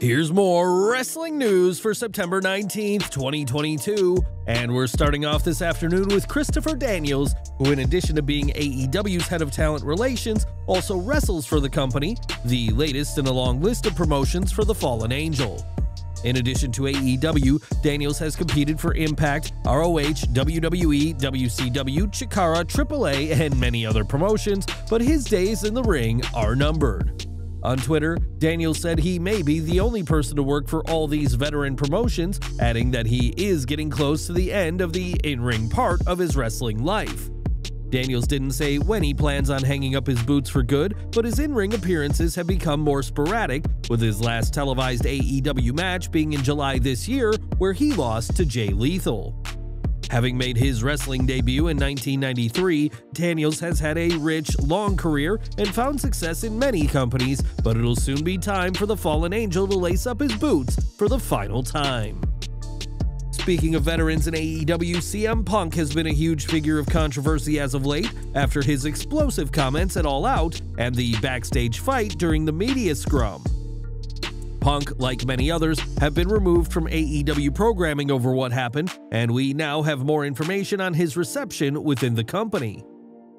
Here's more wrestling news for September 19th, 2022. And we're starting off this afternoon with Christopher Daniels, who, in addition to being AEW's head of talent relations, also wrestles for the company, the latest in a long list of promotions for the Fallen Angel. In addition to AEW, Daniels has competed for Impact, ROH, WWE, WCW, Chikara, AAA, and many other promotions, but his days in the ring are numbered. On Twitter, Daniel said he may be the only person to work for all these veteran promotions, adding that he is getting close to the end of the in ring part of his wrestling life. Daniels didn't say when he plans on hanging up his boots for good, but his in ring appearances have become more sporadic, with his last televised AEW match being in July this year, where he lost to Jay Lethal. Having made his wrestling debut in 1993, Daniels has had a rich, long career and found success in many companies, but it'll soon be time for the Fallen Angel to lace up his boots for the final time. Speaking of veterans in AEW, CM Punk has been a huge figure of controversy as of late after his explosive comments at All Out and the backstage fight during the media scrum. Punk, like many others, have been removed from AEW programming over what happened, and we now have more information on his reception within the company.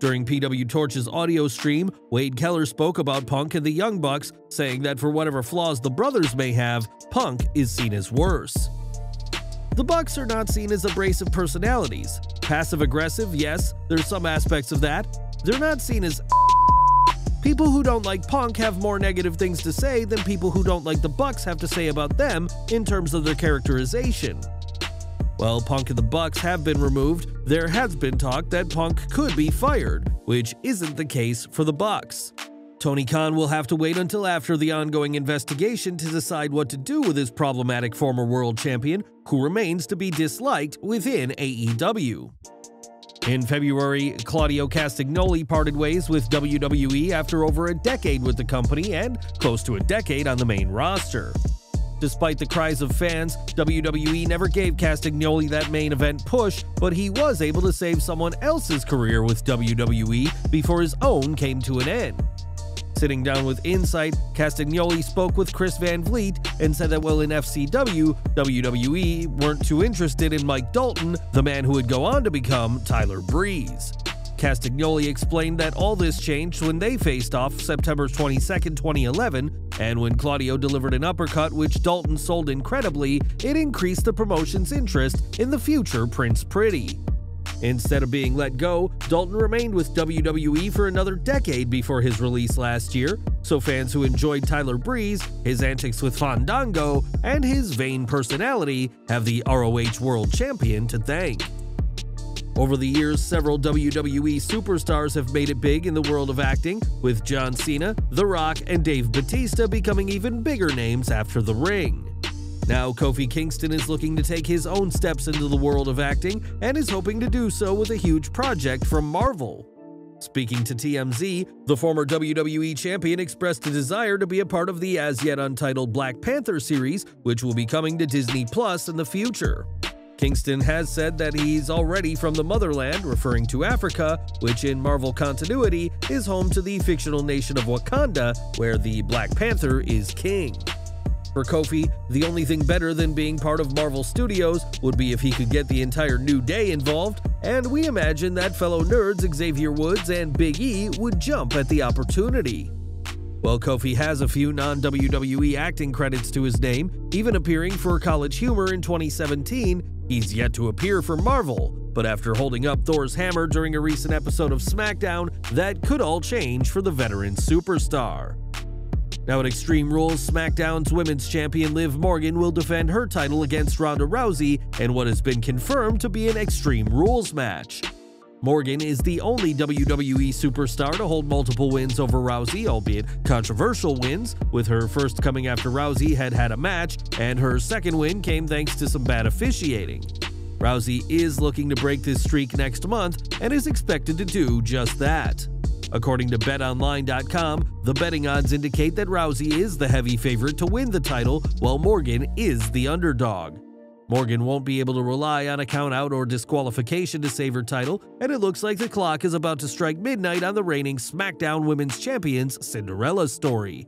During PW Torch's audio stream, Wade Keller spoke about Punk and the Young Bucks, saying that for whatever flaws the brothers may have, Punk is seen as worse. The Bucks are not seen as abrasive personalities. Passive aggressive, yes, there's some aspects of that. They're not seen as People who don't like Punk have more negative things to say than people who don't like the Bucks have to say about them in terms of their characterization. While Punk and the Bucks have been removed, there has been talk that Punk could be fired, which isn't the case for the Bucks. Tony Khan will have to wait until after the ongoing investigation to decide what to do with his problematic former world champion, who remains to be disliked within AEW. In February, Claudio Castagnoli parted ways with WWE after over a decade with the company and close to a decade on the main roster. Despite the cries of fans, WWE never gave Castagnoli that main event push, but he was able to save someone else's career with WWE before his own came to an end. Sitting down with Insight, Castagnoli spoke with Chris Van Vliet and said that while in FCW, WWE weren't too interested in Mike Dalton, the man who would go on to become Tyler Breeze. Castagnoli explained that all this changed when they faced off September 22, 2011, and when Claudio delivered an uppercut which Dalton sold incredibly, it increased the promotion's interest in the future Prince Pretty. Instead of being let go, Dalton remained with WWE for another decade before his release last year, so fans who enjoyed Tyler Breeze, his antics with Fandango, and his vain personality have the ROH World Champion to thank. Over the years, several WWE superstars have made it big in the world of acting, with John Cena, The Rock, and Dave Batista becoming even bigger names after the ring. Now, Kofi Kingston is looking to take his own steps into the world of acting and is hoping to do so with a huge project from Marvel. Speaking to TMZ, the former WWE champion expressed a desire to be a part of the as yet untitled Black Panther series, which will be coming to Disney Plus in the future. Kingston has said that he's already from the motherland, referring to Africa, which in Marvel continuity is home to the fictional nation of Wakanda, where the Black Panther is king. For Kofi, the only thing better than being part of Marvel Studios would be if he could get the entire New Day involved, and we imagine that fellow nerds Xavier Woods and Big E would jump at the opportunity. While Kofi has a few non WWE acting credits to his name, even appearing for College Humor in 2017, he's yet to appear for Marvel. But after holding up Thor's hammer during a recent episode of SmackDown, that could all change for the veteran superstar. Now at Extreme Rules, SmackDown's Women's Champion Liv Morgan will defend her title against Ronda Rousey in what has been confirmed to be an Extreme Rules match. Morgan is the only WWE superstar to hold multiple wins over Rousey, albeit controversial wins, with her first coming after Rousey had had a match, and her second win came thanks to some bad officiating. Rousey is looking to break this streak next month and is expected to do just that. According to BetOnline.com, the betting odds indicate that Rousey is the heavy favorite to win the title, while Morgan is the underdog. Morgan won't be able to rely on a countout or disqualification to save her title, and it looks like the clock is about to strike midnight on the reigning SmackDown Women's Champions Cinderella story.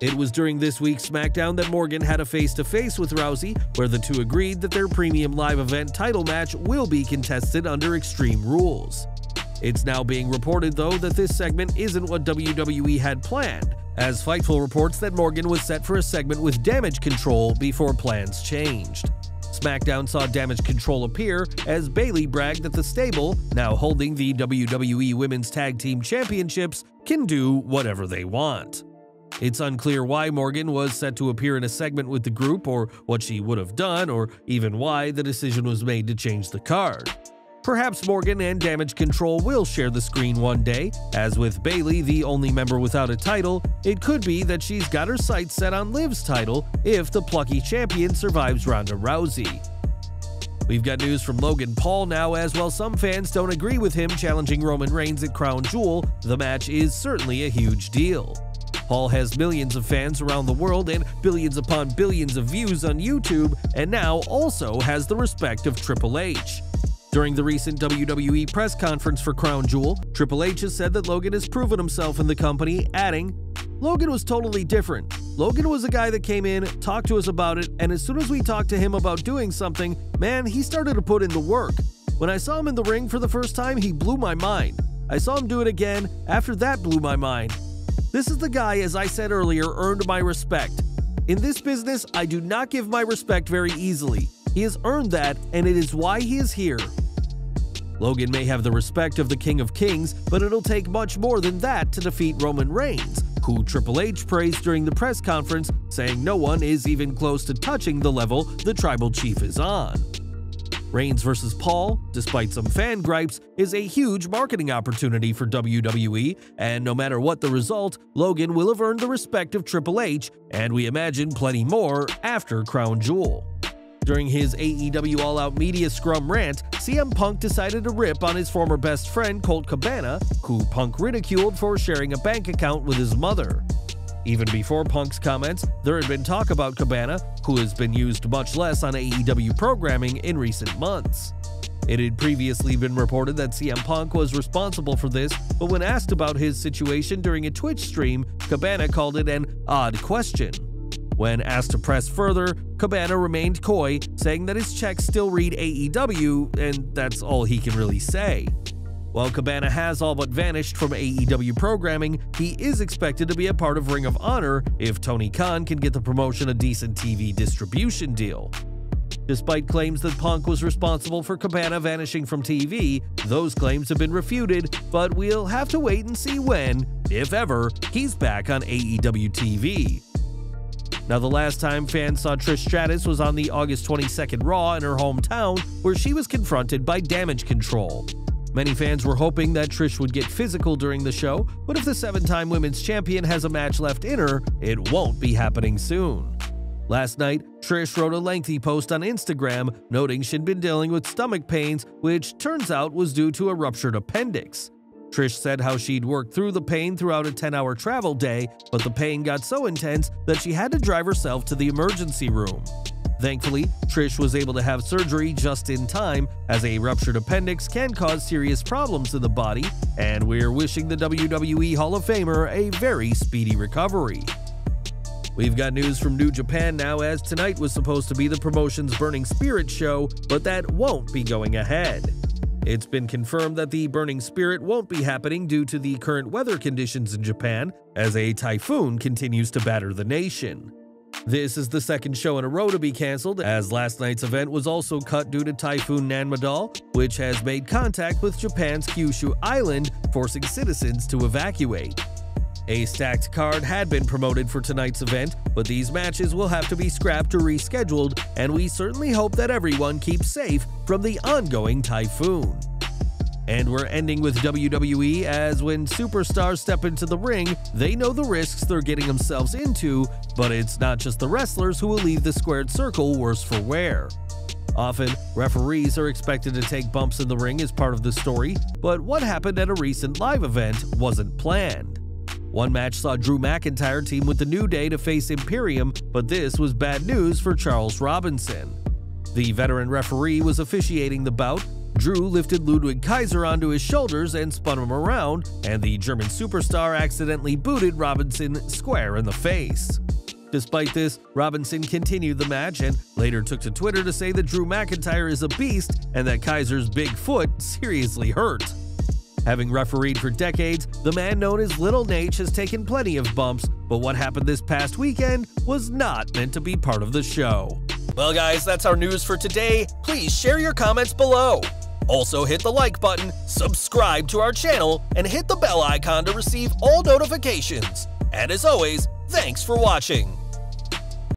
It was during this week's SmackDown that Morgan had a face to face with Rousey, where the two agreed that their premium live event title match will be contested under Extreme Rules. It's now being reported, though, that this segment isn't what WWE had planned, as Fightful reports that Morgan was set for a segment with Damage Control before plans changed. SmackDown saw Damage Control appear as Bayley bragged that the stable, now holding the WWE Women's Tag Team Championships, can do whatever they want. It's unclear why Morgan was set to appear in a segment with the group or what she would have done or even why the decision was made to change the card. Perhaps Morgan and Damage Control will share the screen one day. As with Bayley, the only member without a title, it could be that she's got her sights set on Liv's title if the plucky champion survives Ronda Rousey. We've got news from Logan Paul now, as while some fans don't agree with him challenging Roman Reigns at Crown Jewel, the match is certainly a huge deal. Paul has millions of fans around the world and billions upon billions of views on YouTube, and now also has the respect of Triple H. During the recent WWE press conference for Crown Jewel, Triple H has said that Logan has proven himself in the company, adding, Logan was totally different. Logan was a guy that came in, talked to us about it, and as soon as we talked to him about doing something, man, he started to put in the work. When I saw him in the ring for the first time, he blew my mind. I saw him do it again, after that blew my mind. This is the guy, as I said earlier, earned my respect. In this business, I do not give my respect very easily. He has earned that, and it is why he is here. Logan may have the respect of the King of Kings, but it'll take much more than that to defeat Roman Reigns, who Triple H praised during the press conference, saying no one is even close to touching the level the Tribal Chief is on. Reigns vs. Paul, despite some fan gripes, is a huge marketing opportunity for WWE, and no matter what the result, Logan will have earned the respect of Triple H, and we imagine plenty more after Crown Jewel. During his AEW All Out Media Scrum rant, CM Punk decided to rip on his former best friend Colt Cabana, who Punk ridiculed for sharing a bank account with his mother. Even before Punk's comments, there had been talk about Cabana, who has been used much less on AEW programming in recent months. It had previously been reported that CM Punk was responsible for this, but when asked about his situation during a Twitch stream, Cabana called it an odd question. When asked to press further, Cabana remained coy, saying that his checks still read AEW, and that's all he can really say. While Cabana has all but vanished from AEW programming, he is expected to be a part of Ring of Honor if Tony Khan can get the promotion a decent TV distribution deal. Despite claims that Punk was responsible for Cabana vanishing from TV, those claims have been refuted, but we'll have to wait and see when, if ever, he's back on AEW TV. Now, the last time fans saw Trish Stratus was on the August 22nd Raw in her hometown, where she was confronted by Damage Control. Many fans were hoping that Trish would get physical during the show, but if the seven time women's champion has a match left in her, it won't be happening soon. Last night, Trish wrote a lengthy post on Instagram noting she'd been dealing with stomach pains, which turns out was due to a ruptured appendix. Trish said how she'd worked through the pain throughout a 10 hour travel day, but the pain got so intense that she had to drive herself to the emergency room. Thankfully, Trish was able to have surgery just in time, as a ruptured appendix can cause serious problems in the body, and we're wishing the WWE Hall of Famer a very speedy recovery. We've got news from New Japan now, as tonight was supposed to be the promotion's Burning Spirit show, but that won't be going ahead. It's been confirmed that the Burning Spirit won't be happening due to the current weather conditions in Japan, as a typhoon continues to batter the nation. This is the second show in a row to be cancelled, as last night's event was also cut due to Typhoon Nanmadol, which has made contact with Japan's Kyushu Island, forcing citizens to evacuate. A stacked card had been promoted for tonight's event, but these matches will have to be scrapped or rescheduled, and we certainly hope that everyone keeps safe from the ongoing typhoon. And we're ending with WWE as when superstars step into the ring, they know the risks they're getting themselves into, but it's not just the wrestlers who will leave the squared circle worse for wear. Often, referees are expected to take bumps in the ring as part of the story, but what happened at a recent live event wasn't planned. One match saw Drew McIntyre team with the New Day to face Imperium, but this was bad news for Charles Robinson. The veteran referee was officiating the bout, Drew lifted Ludwig Kaiser onto his shoulders and spun him around, and the German superstar accidentally booted Robinson square in the face. Despite this, Robinson continued the match and later took to Twitter to say that Drew McIntyre is a beast and that Kaiser's big foot seriously hurt. Having refereed for decades, the man known as Little Naitch has taken plenty of bumps, but what happened this past weekend was not meant to be part of the show. Well, guys, that's our news for today. Please share your comments below. Also, hit the like button, subscribe to our channel, and hit the bell icon to receive all notifications. And as always, thanks for watching.